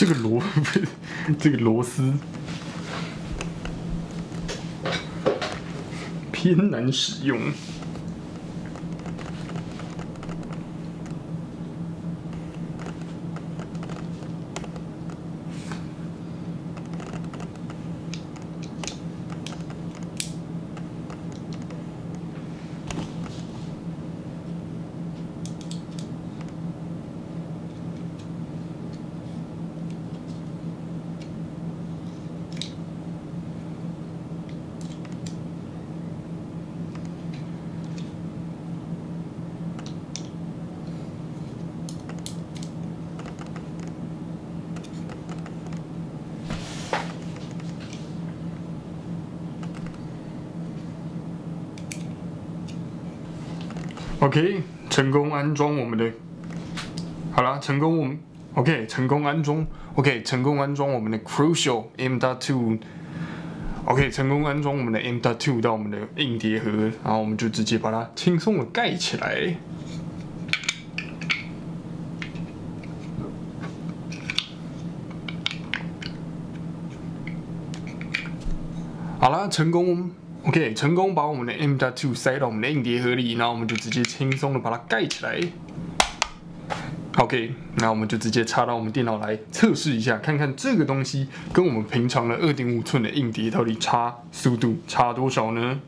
这个螺 这个螺丝 偏难使用。OK，成功安装我们的，好了，成功我们 OK，成功安装 OK，成功安装我们的 Crucial M.2。OK，成功安装我们的 M.2 到我们的硬碟盒，然后我们就直接把它轻松的盖起来。好了，成功。OK，成功把我们的 M.2 塞到我们的硬碟盒里，然后我们就直接轻松的把它盖起来。OK，那我们就直接插到我们电脑来测试一下，看看这个东西跟我们平常的二点五寸的硬碟到底差速度差多少呢？